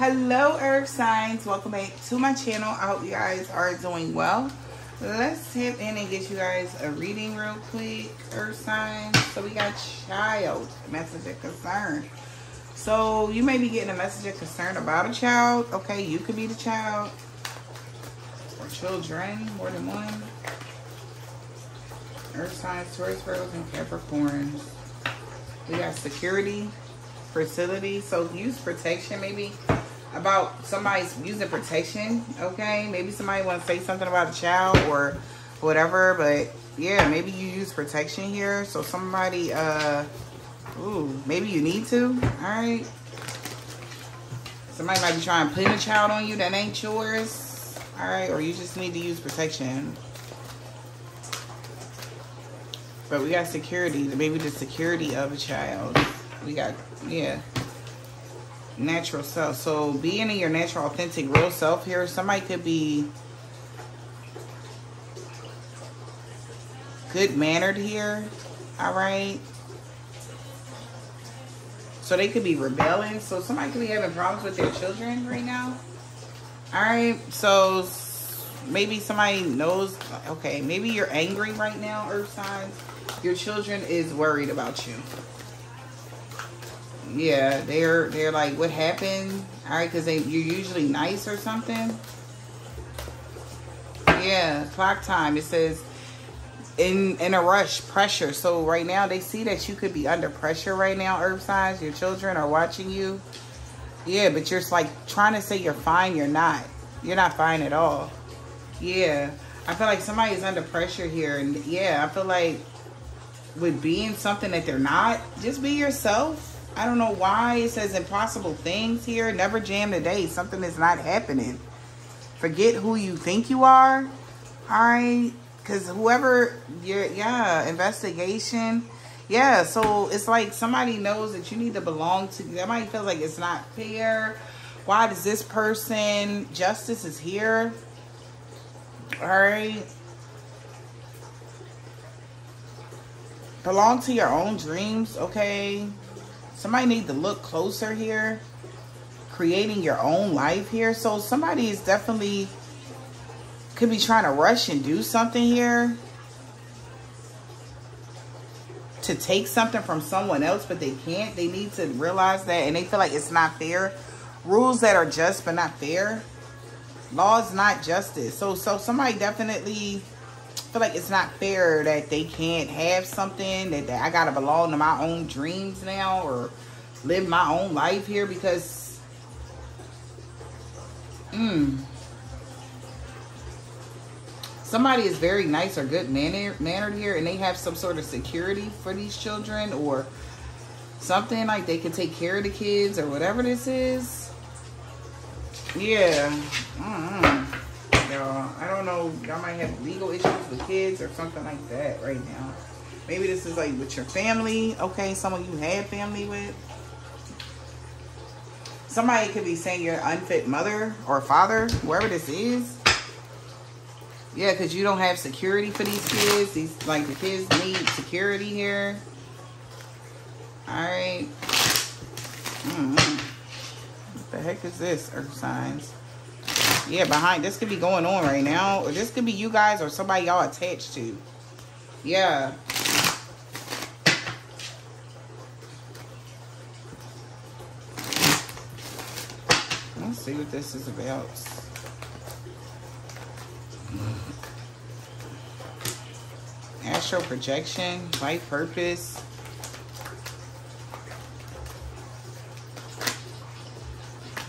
Hello earth signs, welcome back to my channel. I hope you guys are doing well. Let's tap in and get you guys a reading real quick, earth signs. So we got child, message of concern. So you may be getting a message of concern about a child. Okay, you could be the child or children, more than one. Earth signs, Taurus, Virgos, and Capricorns. We got security, facility. So use protection maybe about somebody's using protection. Okay, maybe somebody wants to say something about a child or whatever. But yeah, maybe you use protection here. So somebody, uh, ooh, maybe you need to. All right. Somebody might be trying to put a child on you that ain't yours. All right, or you just need to use protection. But we got security, maybe the security of a child. We got, yeah, natural self. So being in your natural, authentic, real self here, somebody could be good-mannered here, all right? So they could be rebelling. So somebody could be having problems with their children right now. All right, so maybe somebody knows, okay, maybe you're angry right now, earth signs your children is worried about you. Yeah, they're they're like, what happened? All right, because they you're usually nice or something. Yeah, clock time. It says in in a rush, pressure. So right now they see that you could be under pressure right now. earth signs, your children are watching you. Yeah, but you're like trying to say you're fine. You're not. You're not fine at all. Yeah, I feel like somebody is under pressure here, and yeah, I feel like with being something that they're not. Just be yourself. I don't know why it says impossible things here. Never jam today. Something is not happening. Forget who you think you are. All right. Because whoever, you're, yeah, investigation. Yeah, so it's like somebody knows that you need to belong to. Somebody feels like it's not fair. Why does this person, justice is here. All right. belong to your own dreams, okay? Somebody need to look closer here. Creating your own life here. So somebody is definitely could be trying to rush and do something here. To take something from someone else, but they can't. They need to realize that and they feel like it's not fair. Rules that are just but not fair. Law is not justice. So so somebody definitely feel like it's not fair that they can't have something that, that I gotta belong to my own dreams now or live my own life here because mm, somebody is very nice or good mannered mannered here and they have some sort of security for these children or something like they can take care of the kids or whatever this is. Yeah. Mm -hmm y'all. I don't know. Y'all might have legal issues with kids or something like that right now. Maybe this is like with your family. Okay, someone you have family with. Somebody could be saying you're unfit mother or father, whoever this is. Yeah, because you don't have security for these kids. These like the kids need security here. Alright. Mm -hmm. What the heck is this, Earth Signs? Yeah, behind. This could be going on right now. Or this could be you guys or somebody y'all attached to. Yeah. Let's see what this is about. Astral projection, life purpose.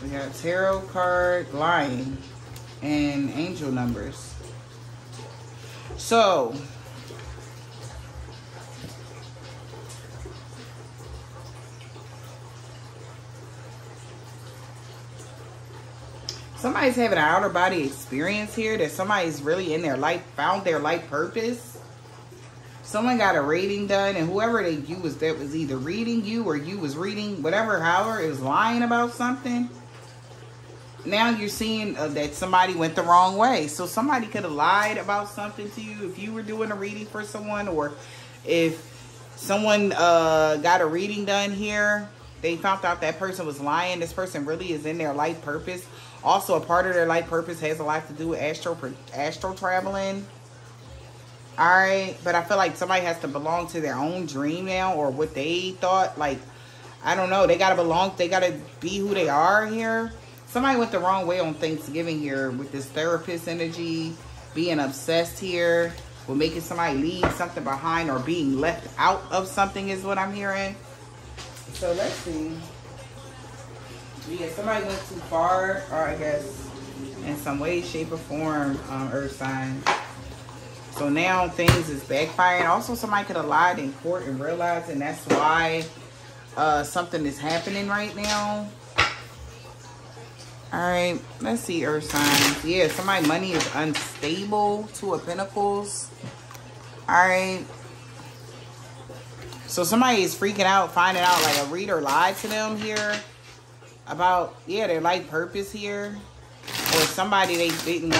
We got tarot card, lying and angel numbers. So, somebody's having an outer body experience here that somebody's really in their life, found their life purpose. Someone got a reading done and whoever they you was that was either reading you or you was reading, whatever, however, was lying about something now you're seeing uh, that somebody went the wrong way. So somebody could have lied about something to you if you were doing a reading for someone or if someone uh, got a reading done here they found out that person was lying. This person really is in their life purpose. Also, a part of their life purpose has a lot to do with astro astro traveling. All right, but I feel like somebody has to belong to their own dream now or what they thought. Like, I don't know. They got to belong. They got to be who they are here. Somebody went the wrong way on Thanksgiving here with this therapist energy, being obsessed here, with making somebody leave something behind or being left out of something is what I'm hearing. So let's see. Yeah, somebody went too far, or I guess in some way, shape, or form, um, Earth sign. So now things is backfiring. Also, somebody could have lied in court and realized, and that's why uh, something is happening right now. All right, let's see Earth signs. Yeah, somebody money is unstable. Two of Pentacles. All right. So somebody is freaking out, finding out like a reader lied to them here about, yeah, their life purpose here. Or somebody they didn't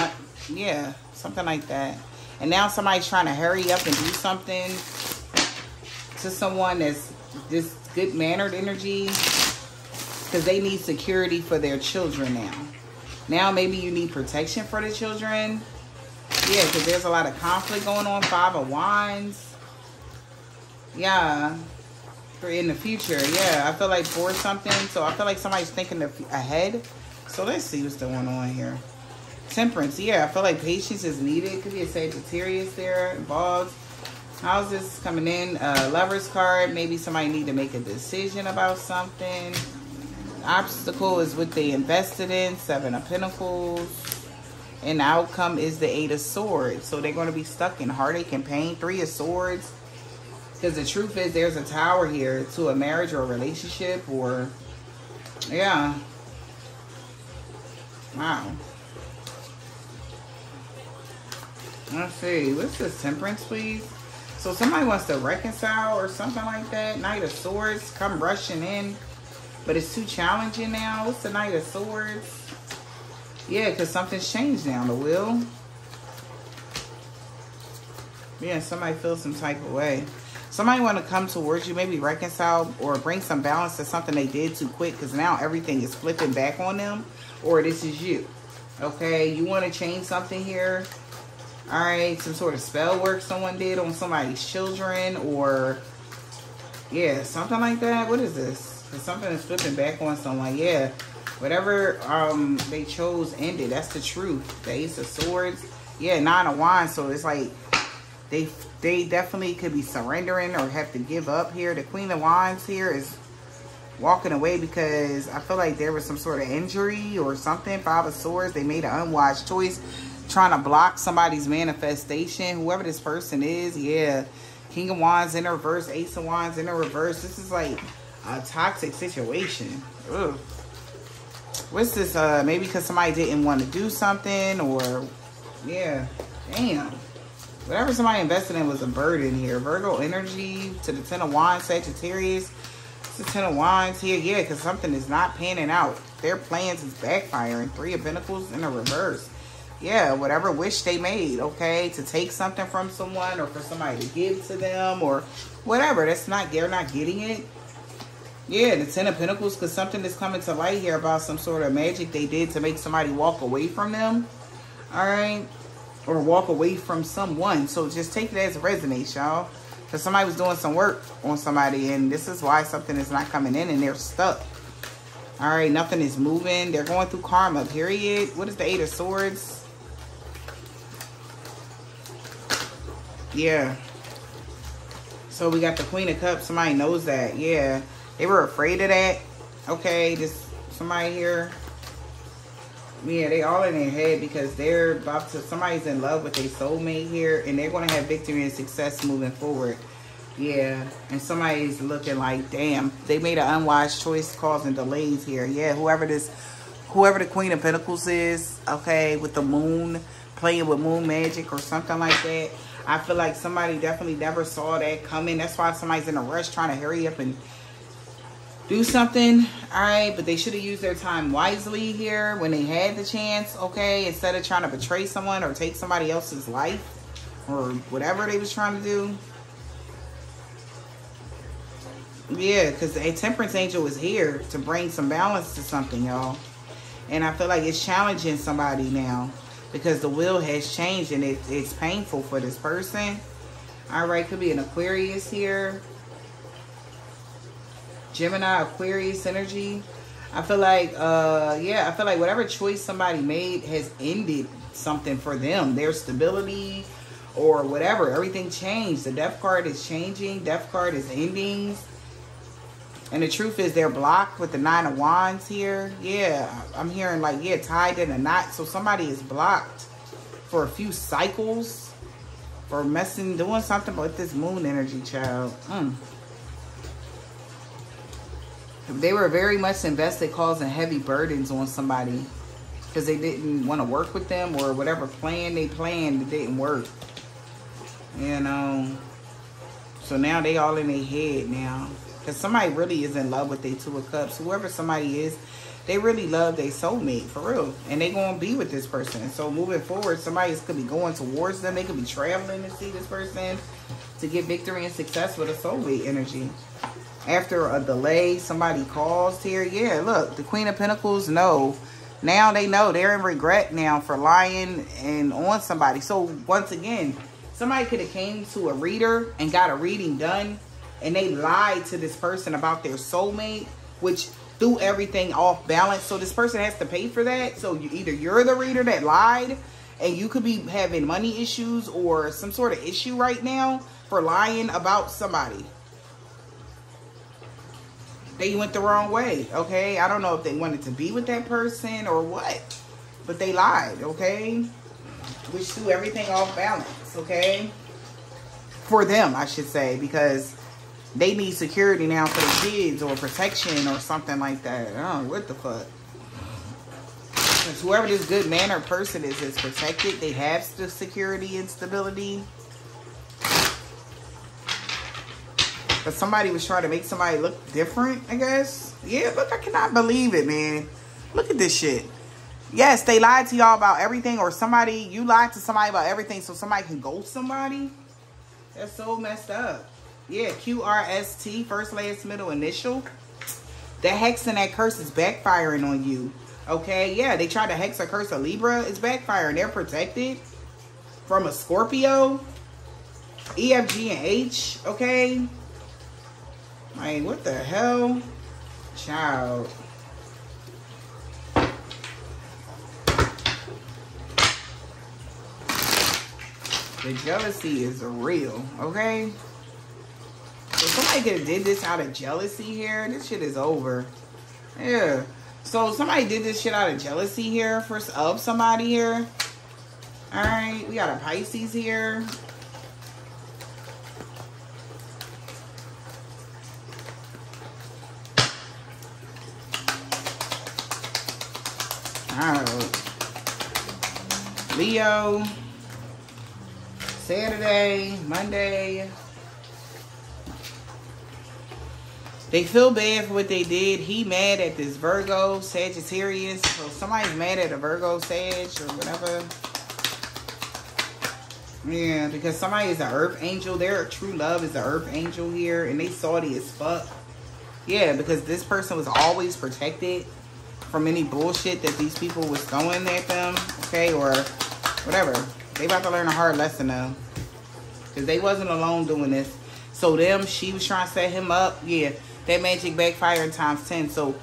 yeah, something like that. And now somebody's trying to hurry up and do something to someone that's this good-mannered energy because they need security for their children now. Now maybe you need protection for the children. Yeah, because there's a lot of conflict going on. Five of Wands. Yeah. For in the future. Yeah, I feel like for something. So I feel like somebody's thinking ahead. So let's see what's going on here. Temperance. Yeah, I feel like patience is needed. Could be a Sagittarius there involved. How's this coming in? Uh, lover's card. Maybe somebody need to make a decision about something. Obstacle is what they invested in. Seven of Pentacles. And the outcome is the Eight of Swords. So they're going to be stuck in heartache and pain. Three of Swords. Because the truth is there's a tower here to a marriage or a relationship or... Yeah. Wow. Let's see. What's this? Temperance, please? So somebody wants to reconcile or something like that. Knight of Swords come rushing in. But it's too challenging now. What's the Knight of Swords? Yeah, because something's changed now, the wheel. Yeah, somebody feels some type of way. Somebody want to come towards you, maybe reconcile or bring some balance to something they did too quick because now everything is flipping back on them or this is you. Okay, you want to change something here. All right, some sort of spell work someone did on somebody's children or, yeah, something like that. What is this? Something is flipping back on someone. Yeah, Whatever um, they chose ended. That's the truth. The Ace of Swords. Yeah, Nine of Wands. So it's like they they definitely could be surrendering or have to give up here. The Queen of Wands here is walking away because I feel like there was some sort of injury or something. Five of Swords. They made an unwise choice trying to block somebody's manifestation. Whoever this person is, yeah. King of Wands in reverse. Ace of Wands in reverse. This is like a toxic situation. Ugh what's this? Uh, maybe because somebody didn't want to do something or, yeah, damn. Whatever somebody invested in was a burden here. Virgo energy to the Ten of Wands, Sagittarius. The Ten of Wands here. Yeah, because something is not panning out. Their plans is backfiring. Three of Pentacles in a reverse. Yeah, whatever wish they made, okay, to take something from someone or for somebody to give to them or whatever. That's not, they're not getting it. Yeah, the Ten of Pentacles, because something is coming to light here about some sort of magic they did to make somebody walk away from them. All right? Or walk away from someone. So just take it as it resonates, y'all. Because somebody was doing some work on somebody, and this is why something is not coming in, and they're stuck. All right, nothing is moving. They're going through karma, period. What is the Eight of Swords? Yeah. So we got the Queen of Cups. Somebody knows that. Yeah. They were afraid of that. Okay, just somebody here. Yeah, they all in their head because they're about to, somebody's in love with their soulmate here and they're going to have victory and success moving forward. Yeah, and somebody's looking like, damn, they made an unwise choice causing delays here. Yeah, whoever this, whoever the Queen of Pentacles is, okay, with the moon, playing with moon magic or something like that. I feel like somebody definitely never saw that coming. That's why somebody's in a rush trying to hurry up and do something all right but they should have used their time wisely here when they had the chance okay instead of trying to betray someone or take somebody else's life or whatever they was trying to do Yeah, because a temperance angel is here to bring some balance to something, y'all. And I feel like it's challenging somebody now because the wheel has changed and it, it's painful for this person. All right, could be an Aquarius here. Gemini, Aquarius energy. I feel like, uh, yeah, I feel like whatever choice somebody made has ended something for them. Their stability or whatever. Everything changed. The death card is changing. Death card is ending. And the truth is they're blocked with the nine of wands here. Yeah, I'm hearing like, yeah, tied in a knot. So somebody is blocked for a few cycles for messing, doing something with this moon energy, child. Mm. They were very much invested causing heavy burdens on somebody because they didn't want to work with them or whatever plan they planned, didn't work. You um, know? So now they all in their head now. Because somebody really is in love with their Two of Cups. Whoever somebody is, they really love their soulmate, for real. And they going to be with this person. So moving forward, somebody could be going towards them. They could be traveling to see this person to get victory and success with a soulmate energy. After a delay, somebody calls here. Yeah, look, the Queen of Pentacles, no. Now they know. They're in regret now for lying and on somebody. So once again, somebody could have came to a reader and got a reading done and they lied to this person about their soulmate, which threw everything off balance. So this person has to pay for that. So you either you're the reader that lied and you could be having money issues or some sort of issue right now for lying about somebody. They went the wrong way, okay? I don't know if they wanted to be with that person or what, but they lied, okay? Which threw everything off balance, okay? For them, I should say, because they need security now for the kids or protection or something like that. Oh, what the fuck? Because whoever this good mannered person is is protected. They have the security and stability. But somebody was trying to make somebody look different, I guess. Yeah, look, I cannot believe it, man. Look at this shit. Yes, they lied to y'all about everything or somebody, you lied to somebody about everything so somebody can ghost somebody. That's so messed up. Yeah, QRST, first, last, middle, initial. The hex and that curse is backfiring on you. Okay, yeah, they tried to hex or curse a Libra. It's backfiring. They're protected from a Scorpio. EFG and H, okay? Like, what the hell? Child. The jealousy is real, okay? If somebody could have did this out of jealousy here, this shit is over. Yeah. So somebody did this shit out of jealousy here for of somebody here. All right, we got a Pisces here. Leo. Saturday, Monday, They feel bad for what they did. He mad at this Virgo, Sagittarius. So somebody's mad at a Virgo, Sag, or whatever. Yeah, because somebody is an earth angel. Their true love is an earth angel here. And they salty as fuck. Yeah, because this person was always protected from any bullshit that these people was throwing at them. Okay, or whatever. They about to learn a hard lesson though. Because they wasn't alone doing this. So them, she was trying to set him up. Yeah, that magic backfiring times 10. So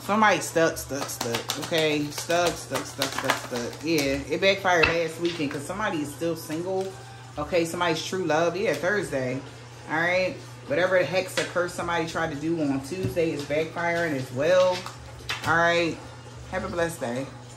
somebody stuck, stuck, stuck. Okay, stuck, stuck, stuck, stuck, stuck. Yeah, it backfired last weekend because somebody is still single. Okay, somebody's true love. Yeah, Thursday. All right. Whatever the hex or curse somebody tried to do on Tuesday is backfiring as well. All right. Have a blessed day.